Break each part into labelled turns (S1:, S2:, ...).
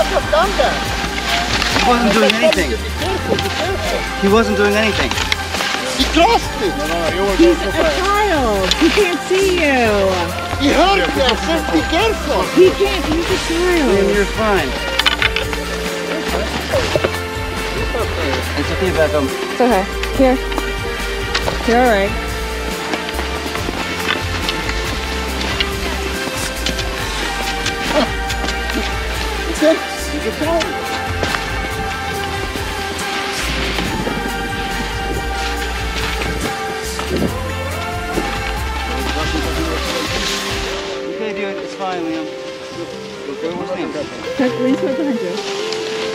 S1: Not have done that.
S2: He wasn't doing anything.
S1: Be careful, be careful.
S2: He wasn't doing anything.
S1: He crossed me. No, no, no, you were
S3: He's a child. He can't see you.
S1: He hurt me. I said, be careful.
S3: He can't. He's a
S2: Liam,
S3: child.
S2: you're fine. It's okay, Beckham.
S3: It's okay. Here. You're all right. get going.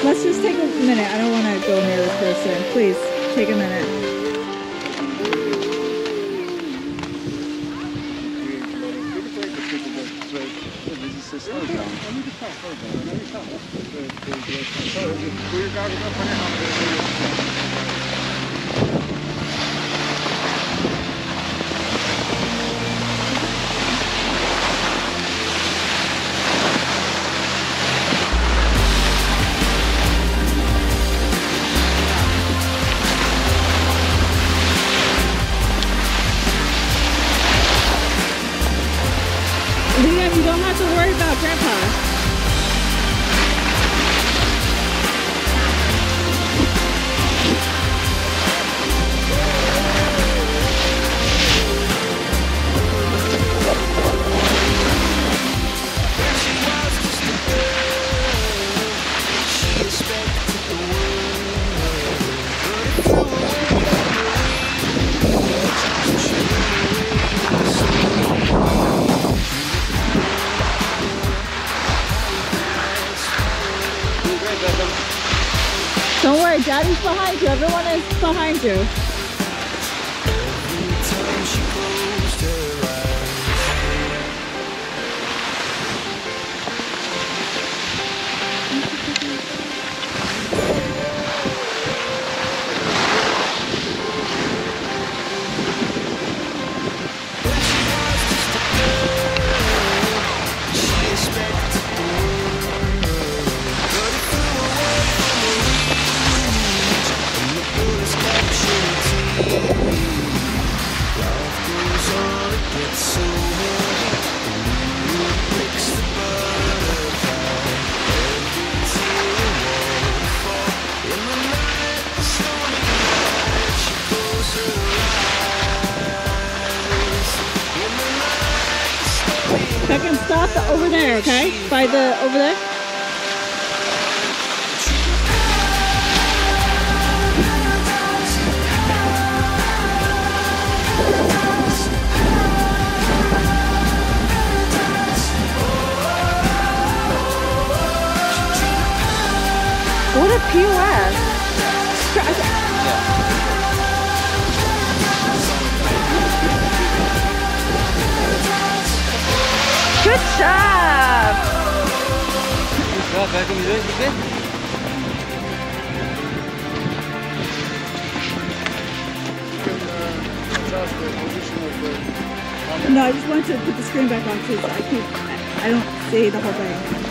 S3: Let's just take a minute. I don't want to go near this person. Please, take a minute.
S4: soon. Ja.
S3: No, I just wanted to put the screen back on because I can't, I don't see the whole thing.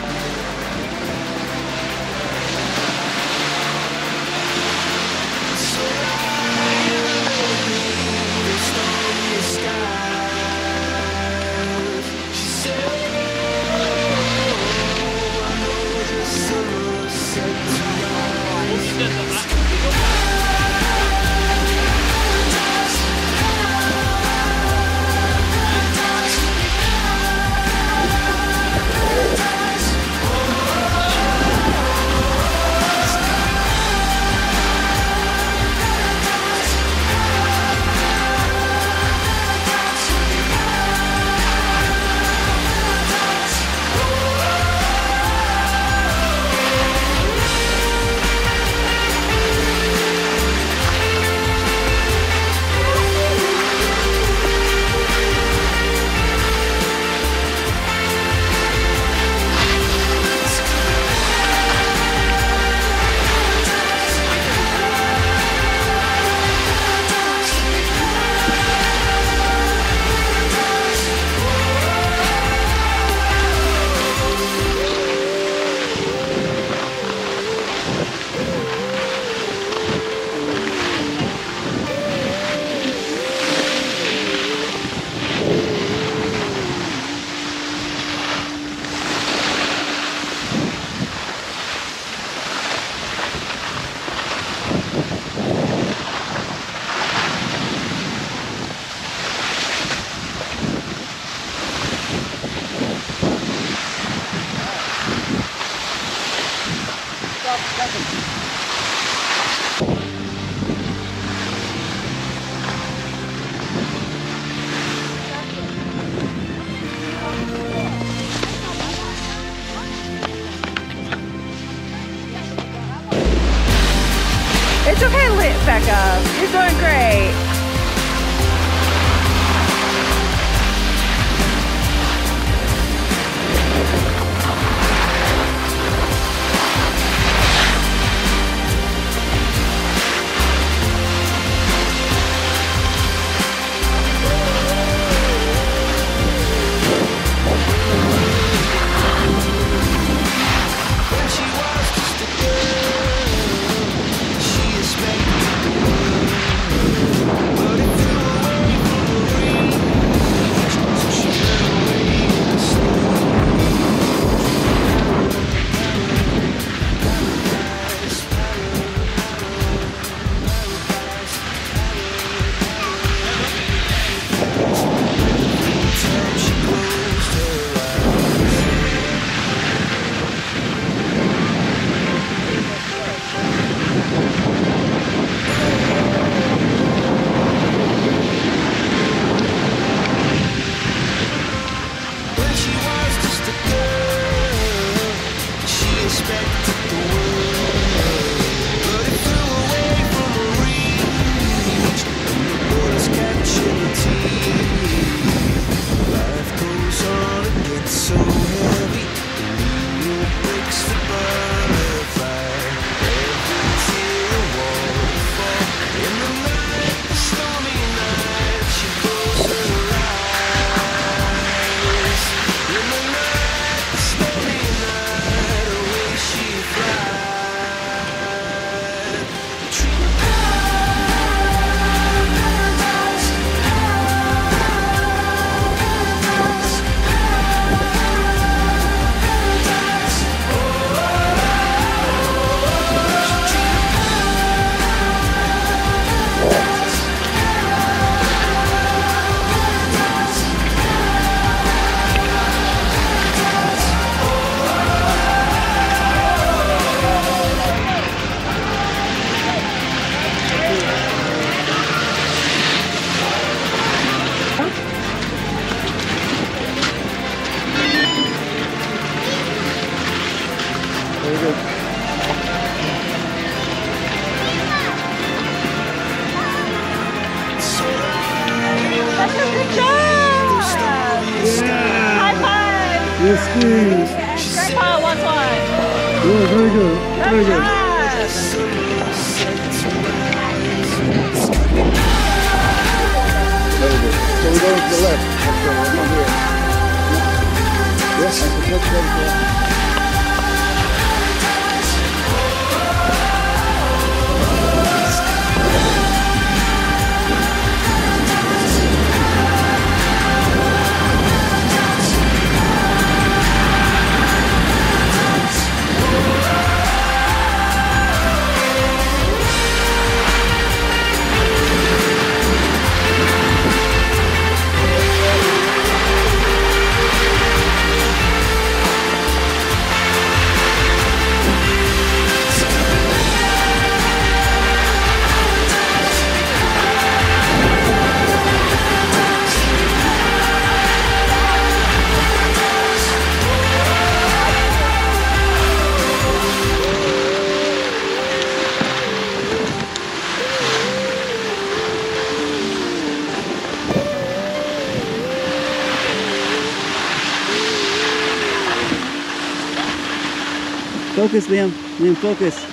S2: focus, Liam. Liam, focus.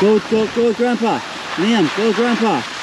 S2: Go, go, go, Grandpa. Liam, go, Grandpa.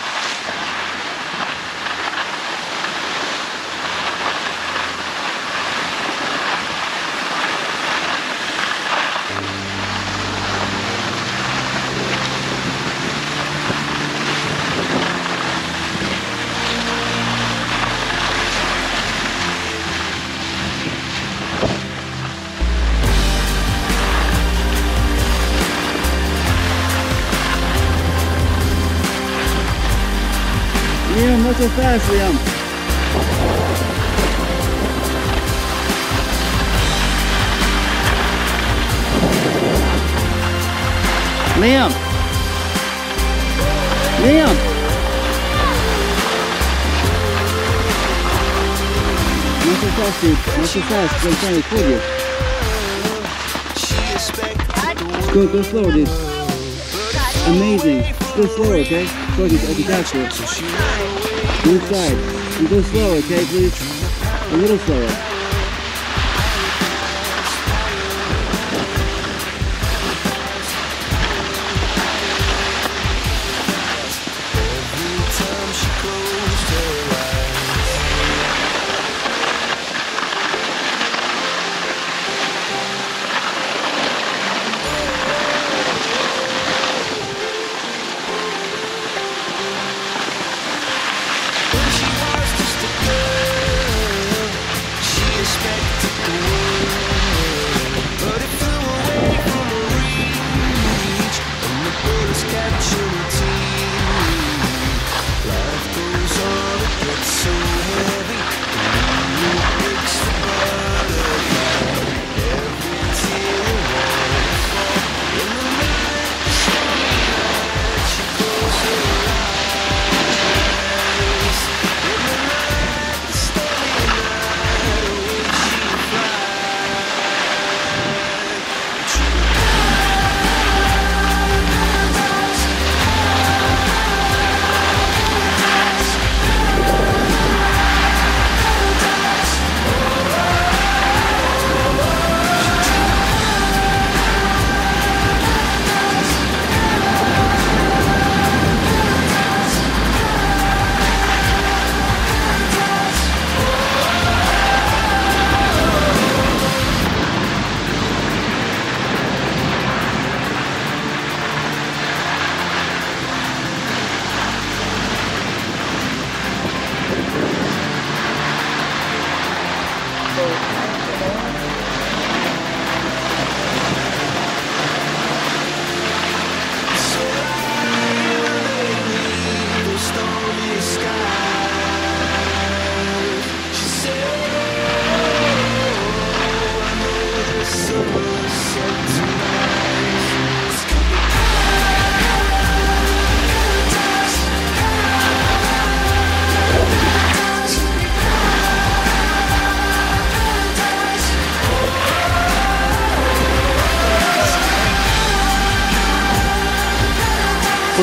S2: so fast, Liam. Liam. Liam. Not so fast, dude. Not so fast. I'm trying to kill you. Go, go slower, dude. Amazing. Go slower, okay? So I can, I can
S4: catch
S2: you. Inside. you go slow, okay, please? A little slower.
S4: perfect world.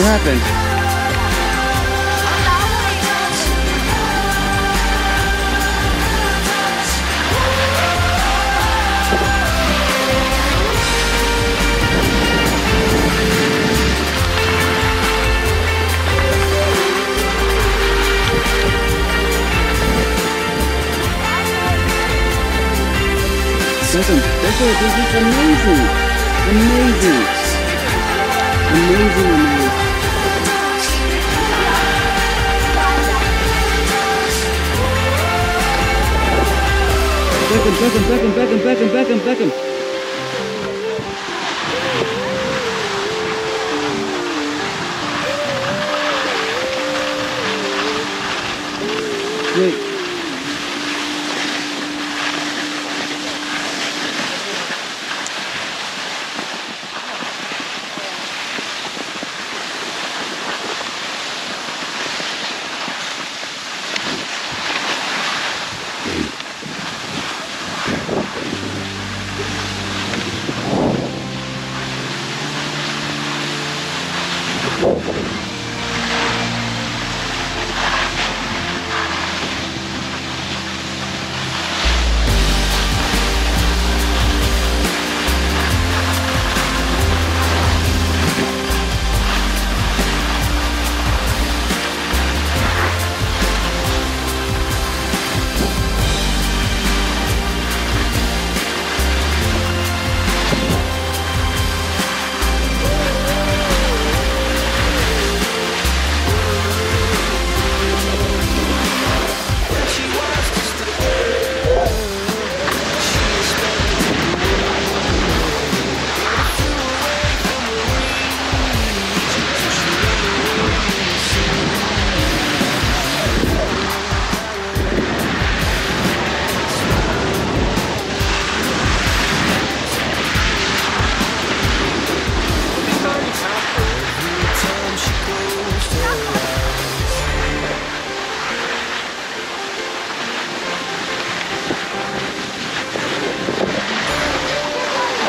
S2: What happened? Listen, this is, this is amazing. Amazing. Amazing, amazing. Beckham, Beckham, Beckham, Beckham, Beckham, Beckham, Beckham. Wait.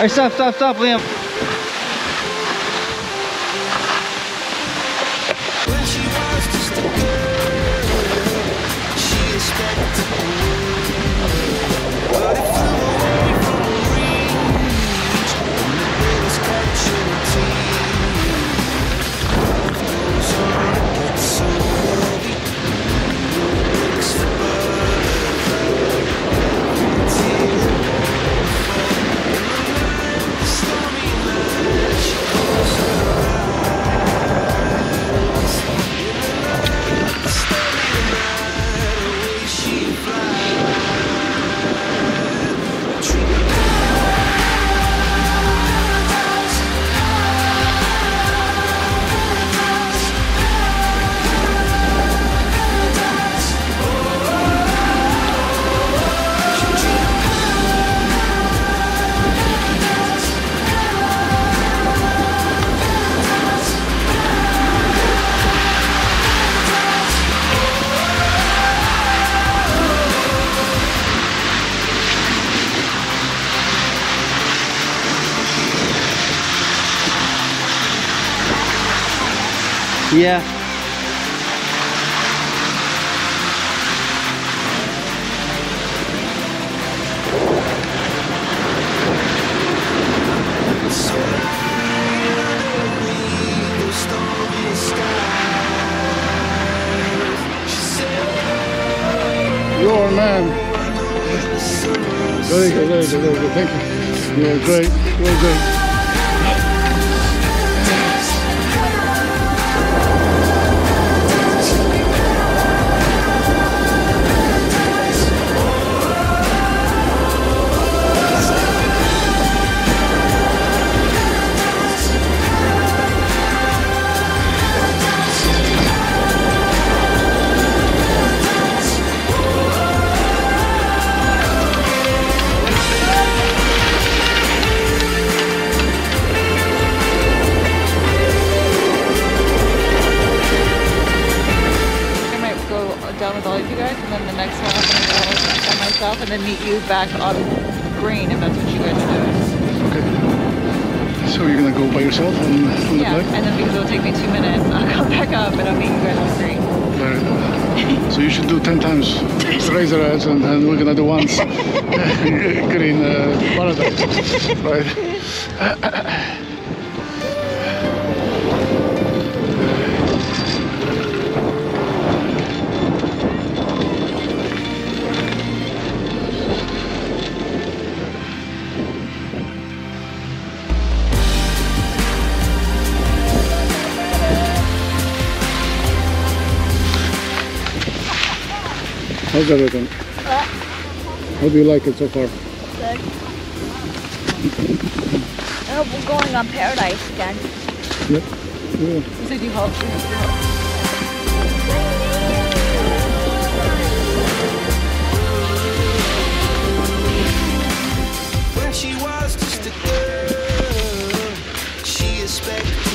S5: Hey! stop, stop, stop, Liam.
S6: Then the next one I'm gonna go by myself, and then meet you back on green if that's what you guys are doing.
S1: Okay. So you're gonna go by yourself on, on the
S6: Yeah, and then because it'll take me two minutes, I'll come back up and I'll meet you guys on green.
S1: Very good. So you should do 10 times razor edge and, and we're gonna do once green uh, paradise. Right? How's everything? How do you like it so far?
S7: I hope oh, we're going on Paradise again.
S1: Yep. Yeah.
S6: You said you helped. You helped.
S4: When she was just a girl, she expected